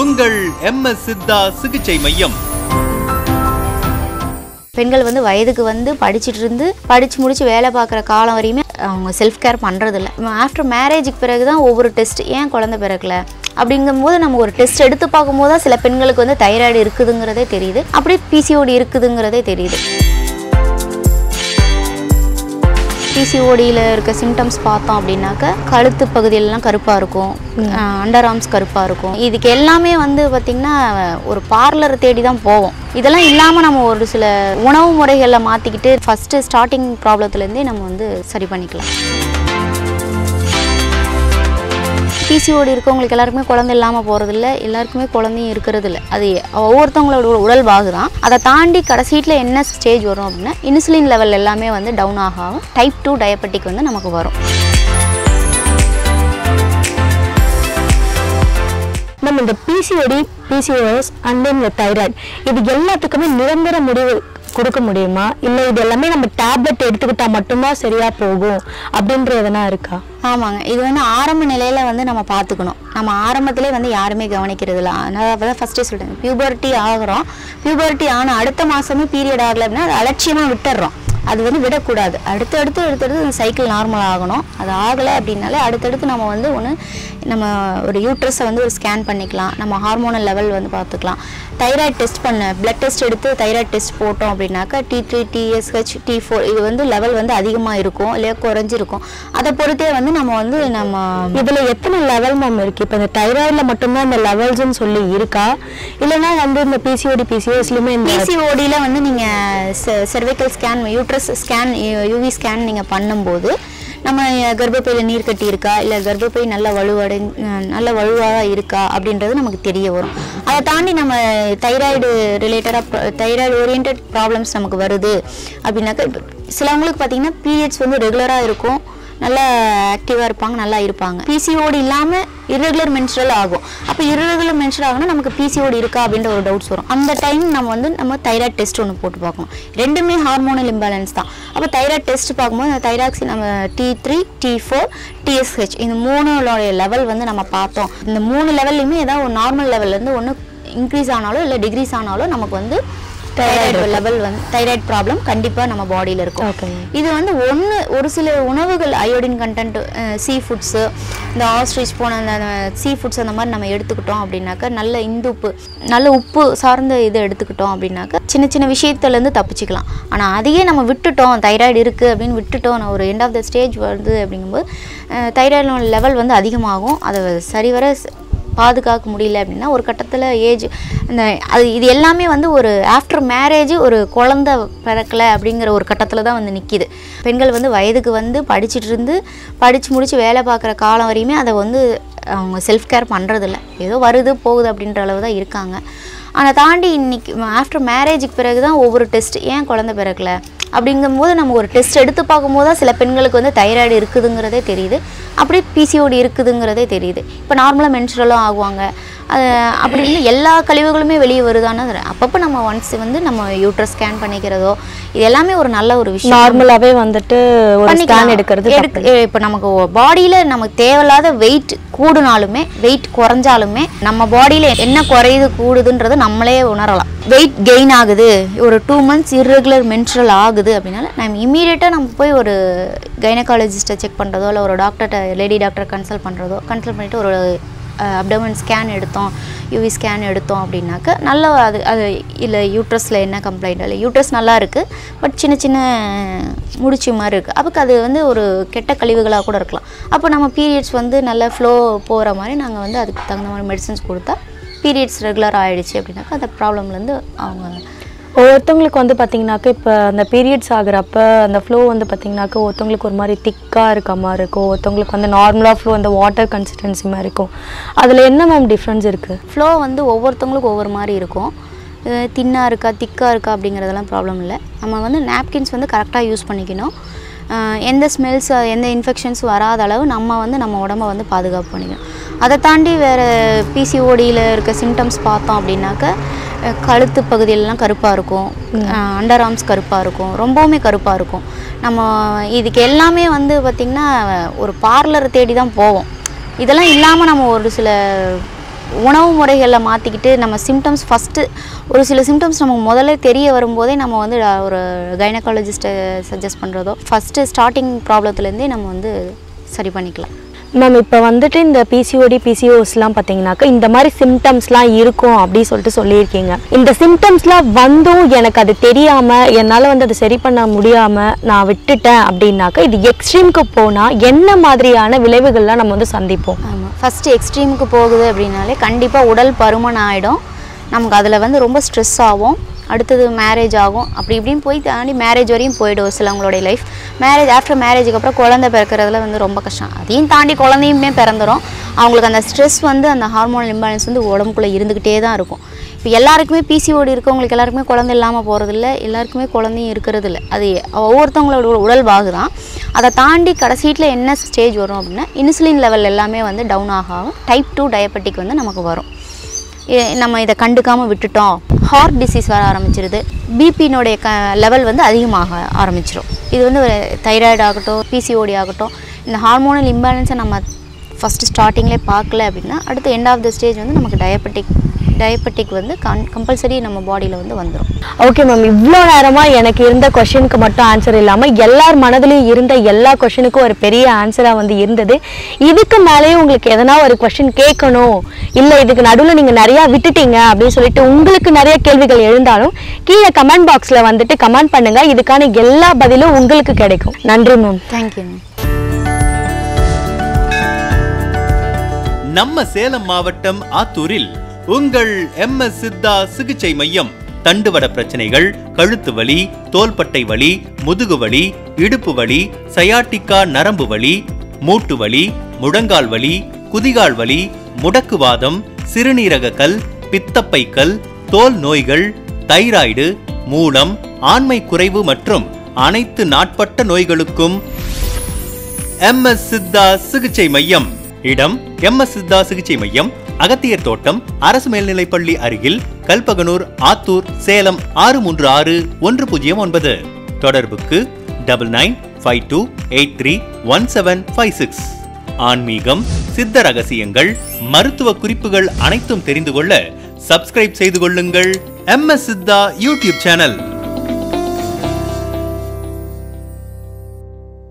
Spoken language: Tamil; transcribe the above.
உங்கள் எம்எஸ் சித்தா சிகிச்சை மையம். பெண்கள் வந்து வயதுக்கு வந்து படிச்சுட்டு இருந்து படித்து முடிச்சு வேலை பார்க்குற காலம் வரையுமே அவங்க செல்ஃப் கேர் பண்ணுறதில்ல ஆஃப்டர் மேரேஜுக்கு பிறகு தான் ஒவ்வொரு டெஸ்ட் ஏன் குழந்தை பிறக்கல? அப்படிங்கும்போது நம்ம ஒரு டெஸ்ட் எடுத்து பார்க்கும்போது தான் சில பெண்களுக்கு வந்து தைராய்டு இருக்குதுங்கிறதே தெரியுது. அப்படியே பிசிஓடி இருக்குதுங்கிறதே தெரியுது. பிசிஓடியில் இருக்க சிம்டம்ஸ் பார்த்தோம் அப்படின்னாக்க கழுத்து பகுதியிலலாம் கருப்பாக இருக்கும். அண்டர் ஆர்ம்ஸ் கருப்பாக இருக்கும். இதுக்கு எல்லாமே வந்து பார்த்திங்கன்னா ஒரு பார்லர் தேடி தான் போவோம். இதெல்லாம் இல்லாமல் நம்ம ஒரு சில உணவு முறைகளில் மாற்றிக்கிட்டு ஃபஸ்ட்டு ஸ்டார்டிங் ப்ராப்ளத்துலேருந்தே நம்ம வந்து சரி பண்ணிக்கலாம். பிசிஓடி இருக்கவங்களுக்கு எல்லாருக்குமே குழந்தை இல்லாமல் போகிறதில்ல எல்லாருக்குமே குழந்தையும் இருக்கிறதில்ல. அது ஒவ்வொருத்தவங்களோட உடல் பாகு தான் அதை தாண்டி கடைசீட்டில் என்ன ஸ்டேஜ் வரும் அப்படின்னா இன்சுலின் லெவல் எல்லாமே வந்து டவுன் ஆகும் டைப் டூ டயபெட்டிக் வந்து நமக்கு வரும். நம்ம இந்த பிசிஓடி பிசிஓஎஸ் அண்ட் இந்த தைராய்டு இது எல்லாத்துக்குமே நிரந்தர முடிவு கொடுக்க முடியுமா? இல்லை இது எல்லாமே நம்ம டேப்லெட் எடுத்துக்கிட்டா மட்டும்தான் சரியா போகும்? அப்படின்ற எதனா இருக்கா? ஆமாங்க. இது வந்து ஆரம்ப நிலையில வந்து நம்ம பார்த்துக்கணும். நம்ம ஆரம்பத்திலே வந்து யாருமே கவனிக்கிறது இல்லை அதனால தான் ஃபஸ்ட்டே சொல்லிட்டேன் பியூபர்ட்டி ஆகிறோம். பியூபர்ட்டி ஆன அடுத்த மாதமே பீரியட் ஆகலை அப்படின்னா அது அலட்சியமாக விட்டுடுறோம் அது வந்து விடக்கூடாது. அடுத்து அடுத்து அடுத்தடுத்து அந்த சைக்கிள் நார்மல் ஆகணும். அது ஆகலை அப்படின்னாலே அடுத்தடுத்து நம்ம வந்து ஒன்று நம்ம ஒரு யூட்ரஸை வந்து ஒரு ஸ்கேன் பண்ணிக்கலாம். நம்ம ஹார்மோனல் லெவல் வந்து பார்த்துக்கலாம். தைராய்டு டெஸ்ட் பண்ண பிளட் டெஸ்ட் எடுத்து தைராய்டு டெஸ்ட் போட்டோம் அப்படின்னாக்கா T three TSH T four இது வந்து லெவல் வந்து அதிகமாக இருக்கும் இல்லையா குறைஞ்சிருக்கும். அதை பொறுத்தே வந்து நம்ம வந்து நம்ம இதில் எத்தனை லெவல் மேம் இருக்குது இப்போ இந்த தைராய்டில் மட்டும்தான் இந்த லெவல்ஸ்ன்னு சொல்லி இருக்கா? இல்லைன்னா வந்து இந்த பிசிஓடி பிசிஓஎஸ்லையுமே இந்த பிசிஓடியில் வந்து நீங்கள் cervical scan uterus scan UV scan நீங்கள் பண்ணும்போது நம்ம கர்ப்பப்பையில் நீர் கட்டி இருக்கா இல்லை கர்ப்பப்பை நல்ல வலுவடை நல்ல வலுவாக இருக்கா? அப்படின்றது நமக்கு தெரிய வரும். அதை தாண்டி நம்ம தைராய்டு ரிலேட்டடாக தைராய்டு ஓரியன்ட் ப்ராப்ளம்ஸ் நமக்கு வருது. அப்படின்னாக்கா சிலவங்களுக்கு பார்த்தீங்கன்னா பீரியட்ஸ் வந்து ரெகுலராக இருக்கும். நல்லா ஆக்டிவாக இருப்பாங்க நல்லா இருப்பாங்க. பிசிஓடி இல்லாமல் இரகுலர் மென்ஸ்ட்ரல் ஆகும். அப்போ இரகுலர் மென்ஸ்ட்ரல் ஆகுனா நமக்கு பிசிஓடி இருக்கா அப்படின்ற ஒரு டவுட்ஸ் வரும். அந்த டைம் நம்ம வந்து நம்ம தைராய்டு டெஸ்ட் ஒன்று போட்டு பார்க்கணும். ரெண்டுமே ஹார்மோனல் இம்பேலன்ஸ் தான். அப்போ தைராய்டு டெஸ்ட் பார்க்கும்போது அந்த தைராக்சி நம்ம T three T four TSH இந்த மூணுடைய லெவல் வந்து நம்ம பார்த்தோம். இந்த மூணு லெவல்லையுமே ஏதாவது ஒரு நார்மல் லெவல்லேருந்து ஒன்று இன்க்ரீஸ் ஆனாலும் இல்லை டிக்ரீஸ் ஆனாலும் நமக்கு வந்து தைராய்டு லெவல் வந்து தைராய்டு ப்ராப்ளம் கண்டிப்பாக நம்ம பாடியில் இருக்கும். இது வந்து ஒன்று ஒரு சில உணவுகள் அயோடின் கண்டென்ட் சீ ஃபுட்ஸு இந்த ஆஸ்ட்ரிச் போன அந்த சீ ஃபுட்ஸ் அந்த மாதிரி நம்ம எடுத்துக்கிட்டோம் அப்படின்னாக்கா நல்ல இந்து உப்பு நல்ல உப்பு சார்ந்த இது எடுத்துக்கிட்டோம் அப்படின்னாக்கா சின்ன சின்ன விஷயத்துலேருந்து தப்பிச்சுக்கலாம். ஆனால் அதையே நம்ம விட்டுட்டோம் தைராய்டு இருக்குது அப்படின்னு விட்டுட்டோம் நான் ஒரு எண்ட் ஆஃப் த ஸ்டேஜ் வருது அப்படிங்கும்போது தைராய்டு லெவல் வந்து அதிகமாகும். அதை சரிவர பாதுகாக்க முடியல அப்படின்னா ஒரு கட்டத்தில் ஏஜ் அந்த அது இது எல்லாமே வந்து ஒரு ஆஃப்டர் மேரேஜ் ஒரு குழந்த பிறக்கலை அப்படிங்கிற ஒரு கட்டத்தில் தான் வந்து நிற்கிது பெண்கள் வந்து வயதுக்கு வந்து படிச்சுட்டு இருந்து படித்து முடித்து வேலை பார்க்குற காலம் வரையுமே அதை வந்து அவங்க செல்ஃப் கேர் பண்ணுறதில்ல ஏதோ வருது போகுது அப்படின்ற அளவு தான் இருக்காங்க. ஆனால் தாண்டி இன்னைக்கு ஆஃப்டர் மேரேஜுக்கு பிறகு தான் ஒவ்வொரு டெஸ்ட் ஏன் குழந்தை பிறக்கல? அப்படிங்கும்போது நம்ம ஒரு டெஸ்ட் எடுத்து பார்க்கும்போது தான் சில பெண்களுக்கு வந்து தைராய்டு இருக்குதுங்கிறதே தெரியுது. அப்படியே பிசிஓடி இருக்குதுங்கிறதே தெரியுது. இப்போ நார்மலாக மென்சுரலும் ஆகுவாங்க. அது அப்படி இல்லை எல்லா கழிவுகளுமே வெளியே வருதான்னு அப்பப்போ நம்ம ஒன்ஸ் வந்து நம்ம யூட்ரஸ் ஸ்கேன் பண்ணிக்கிறதோ இது எல்லாமே ஒரு நல்ல ஒரு விஷயம். நார்மலாவே வந்துட்டு ஒரு. ஸ்கேன் எடுக்கிறது எடுக்க- இப்போ நமக்கு பாடியில் நமக்கு தேவையில்லாத வெயிட் கூடுனாலுமே வெயிட் குறைஞ்சாலுமே நம்ம பாடியில் என்ன குறையுது கூடுதுன்றது நம்மளே உணரலாம். வெயிட் கெயின் ஆகுது ஒரு டூ மந்த்ஸ் irregular menstrual ஆகுது அப்படின்னால நம்ம இம்மீடியட்டாக நம்ம போய் ஒரு கைனகாலஜிஸ்ட்டை செக் பண்ணுறதோ இல்லை ஒரு டாக்டர்கிட்ட லேடி டாக்டர் கன்சல்ட் பண்ணுறதோ கன்சல்ட் பண்ணிவிட்டு ஒரு அப்டமன் ஸ்கேன் எடுத்தோம் யூவி ஸ்கேன் எடுத்தோம் அப்படின்னாக்க நல்லா அது அது இல்லை யூட்ரஸில் என்ன கம்ப்ளைண்ட் இல்லை யூட்ரஸ் நல்லா இருக்குது பட் சின்ன சின்ன முடிச்சு மாதிரி இருக்குது அப்போ அது வந்து ஒரு கெட்ட கழிவுகளாக கூட இருக்கலாம். அப்போ நம்ம பீரியட்ஸ் வந்து நல்ல ஃப்ளோ போகிற மாதிரி நாங்கள் வந்து அதுக்கு தகுந்த மாதிரி மெடிசன்ஸ் கொடுத்தா பீரியட்ஸ் ரெகுலர் ஆகிடுச்சு அப்படின்னாக்கா அந்த ப்ராப்ளம்லேருந்து அவங்க ஒவ்வொருத்தவங்களுக்கு வந்து பார்த்தீங்கன்னாக்க இப்போ அந்த பீரியட்ஸ் ஆகுறப்ப அந்த ஃப்ளோ வந்து பார்த்தீங்கன்னாக்க ஒருத்தவங்களுக்கு ஒரு மாதிரி திக்காக இருக்க மாதிரி இருக்கும். ஒருத்தவங்களுக்கு வந்து நார்மலாக ஃப்ளோ அந்த வாட்டர் கன்சிஸ்டன்சி மாதிரி இருக்கும். அதில் என்ன மேம் டிஃப்ரென்ஸ் இருக்குது ஃப்ளோ வந்து ஒவ்வொருத்தவங்களுக்கும் ஒவ்வொரு மாதிரி இருக்கும். தின்னாக இருக்கா திக்காக இருக்கா அப்படிங்கிறதெல்லாம் ப்ராப்ளம் இல்லை. நம்ம வந்து நாப்கின்ஸ் வந்து கரெக்டாக யூஸ் பண்ணிக்கணும். எந்த ஸ்மெல்ஸ் எந்த இன்ஃபெக்ஷன்ஸ் வராத அளவு நம்ம வந்து நம்ம உடம்ப வந்து பாதுகாப்பு பண்ணிக்கணும். அதை தாண்டி வேறு பிசிஓடியில் இருக்க சிம்டம்ஸ் பார்த்தோம் அப்படின்னாக்க கழுத்து பகுதியிலலாம் கருப்பாக இருக்கும். அண்டர் ஆர்ம்ஸ் கருப்பாக இருக்கும். ரொம்பவுமே கருப்பாக இருக்கும். நம்ம இதுக்கு எல்லாமே வந்து பார்த்திங்கன்னா ஒரு பார்லர் தேடி தான் போவோம். இதெல்லாம் இல்லாமல் நம்ம ஒரு சில உணவு முறைகளில் மாற்றிக்கிட்டு நம்ம சிம்டம்ஸ் ஃபஸ்ட்டு ஒரு சில சிம்டம்ஸ் நமக்கு முதல்ல தெரிய வரும்போதே நம்ம வந்து ஒரு கைனகாலஜிஸ்ட்டை சஜஸ்ட் பண்ணுறதோ ஃபஸ்ட்டு ஸ்டார்டிங் ப்ராப்ளத்துலேருந்தே நம்ம வந்து சரி பண்ணிக்கலாம். மேம் இப்போ வந்துட்டு இந்த பிசிஓடி பிசிஓஸ்லாம் பார்த்தீங்கன்னாக்கா இந்த மாதிரி சிம்டம்ஸ்லாம் இருக்கும் அப்படின்னு சொல்லிட்டு சொல்லியிருக்கீங்க. இந்த சிம்டம்ஸ்லாம் வந்தும் எனக்கு அது தெரியாமல் என்னால் வந்து அதை சரி பண்ண முடியாமல் நான் விட்டுட்டேன் அப்படின்னாக்கா இது எக்ஸ்ட்ரீமுக்கு போனால் என்ன மாதிரியான விளைவுகள்லாம் நம்ம வந்து சந்திப்போம்? ஆமாம் ஃபஸ்ட்டு எக்ஸ்ட்ரீமுக்கு போகுது அப்படின்னாலே கண்டிப்பாக உடல் பருமன் ஆகிடும் நமக்கு அதில் வந்து ரொம்ப ஸ்ட்ரெஸ் ஆகும். அடுத்தது மேரேஜ் ஆகும். அப்படி இப்படின்னு போய் தாண்டி மேரேஜ் வரையும் போயிடும் சிலவங்களுடைய லைஃப் மேரேஜ் ஆஃப்டர் மேரேஜுக்கு அப்புறம் குழந்தை பிறக்கிறதுல வந்து ரொம்ப கஷ்டம். அதையும் தாண்டி குழந்தையுமே பிறந்துடும் அவங்களுக்கு அந்த ஸ்ட்ரெஸ் வந்து அந்த ஹார்மோனல் இம்பாலன்ஸ் வந்து உடம்புக்குள்ளே இருந்துக்கிட்டே தான் இருக்கும். இப்போ எல்லாருக்குமே பிசிஓடி இருக்கவங்களுக்கு எல்லாருக்குமே குழந்தை இல்லாமல் போகிறதில்ல எல்லாருக்குமே குழந்தையும் இருக்கிறது இல்லை அது ஒவ்வொருத்தவங்களோட உடல் பாகு தான் அதை தாண்டி கடைசீட்டில் என்ன ஸ்டேஜ் வரும் அப்படின்னா இன்சுலின் லெவல் எல்லாமே வந்து டவுன் ஆக டைப் டூ டயபெட்டிக் வந்து நமக்கு வரும். நம்ம இதை கண்டுக்காமல் விட்டுட்டோம். ஹார்ட் டிசீஸ் வர ஆரம்பிச்சிருது. பிபியினுடைய க லெவல் வந்து அதிகமாக ஆரம்பிச்சிடும் இது வந்து ஒரு தைராய்டு ஆகட்டும் பிசிஓடி ஆகட்டும் இந்த ஹார்மோனல் இம்பேலன்ஸை நம்ம ஃபஸ்ட்டு ஸ்டார்டிங்லேயே பார்க்கல அப்படின்னா அடுத்து எண்ட் ஆஃப் த ஸ்டேஜ் வந்து நமக்கு டயபெட்டிக் டயபெட்டிக் வந்து கன் கம்பல்சரி நம்ம பாடியில் வந்து வந்துடும் ஓகே மேம் இவ்வளோ நேரமாக எனக்கு இருந்த கொஷனுக்கு மட்டும் ஆன்சர் இல்லாமல் எல்லார் மனதிலையும் இருந்த எல்லா கொஷனுக்கும் ஒரு பெரிய ஆன்சராக வந்து இருந்தது. இதுக்கு மேலேயும் உங்களுக்கு எதனா ஒரு கொஷின் கேட்கணும் இல்லை இதுக்கு நடுவில் நீங்கள் நிறையா விட்டுட்டீங்க அப்படின்னு சொல்லிட்டு உங்களுக்கு நிறைய கேள்விகள் எழுந்தாலும் கீழே கமெண்ட் பாக்ஸில் வந்துட்டு கமெண்ட் பண்ணுங்கள் இதுக்கான எல்லா பதிலும் உங்களுக்கு கிடைக்கும். நன்றி மேம் தேங்க்யூ மேம் நம்ம சேலம் மாவட்டம் ஆத்தூரில் உங்கள் எம்எஸ் சித்தா சிகிச்சை மையம் தண்டுவட பிரச்சனைகள் கழுத்து வலி தோள்பட்டை வலி முதுகு வலி இடுப்பு வலி சயாட்டிக்கா நரம்பு வலி மூட்டு வலி முழங்கால் வலி குதிகால் வலி முடக்குவாதம் சிறுநீரக கல் பித்தப்பைக்கல் தோல் நோய்கள் தைராய்டு மூலம் ஆண்மை குறைவு மற்றும் அனைத்து நாட்பட்ட நோய்களுக்கும் எம்எஸ் சித்தா சிகிச்சை மையம். இடம் எம்எஸ் சித்தா சிகிச்சை மையம் அகத்தியர் தோட்டம் அரசு மேல்நிலைப்பள்ளி அருகில் கல்பகனூர் ஆத்தூர் சேலம் ஆறு மூன்று ஆறு ஒன்று பூஜ்ஜியம் ஒன்பது. தொடர்புக்கு double nine five two eight three one seven five six. ஆன்மீகம் சித்த ரகசியங்கள் மருத்துவ குறிப்புகள் அனைத்தும் தெரிந்து கொள்ள சப்ஸ்கிரைப் செய்து கொள்ளுங்கள் M S Siddha YouTube channel.